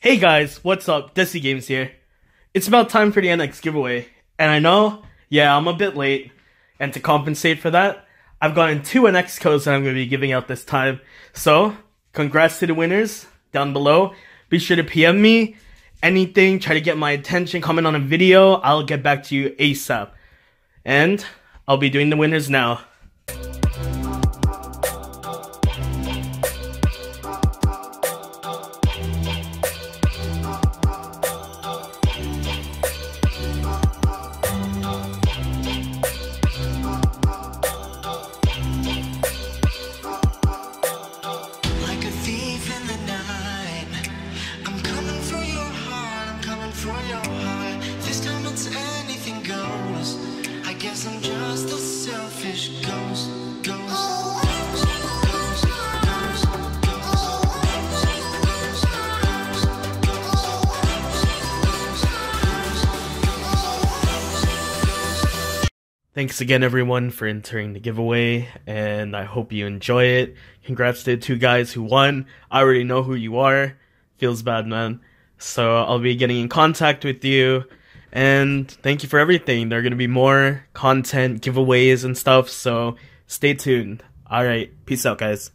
Hey guys, what's up? Deci Games here. It's about time for the NX giveaway, and I know, yeah, I'm a bit late, and to compensate for that, I've gotten two NX codes that I'm going to be giving out this time. So, congrats to the winners down below. Be sure to PM me anything, try to get my attention, comment on a video, I'll get back to you ASAP. And I'll be doing the winners now. For your heart. This time it's anything goes. I guess I'm just a selfish. Ghost. Ghost. Thanks again, everyone, for entering the giveaway, and I hope you enjoy it. Congrats to the two guys who won. I already know who you are. Feels bad, man. So I'll be getting in contact with you, and thank you for everything. There are going to be more content, giveaways, and stuff, so stay tuned. Alright, peace out, guys.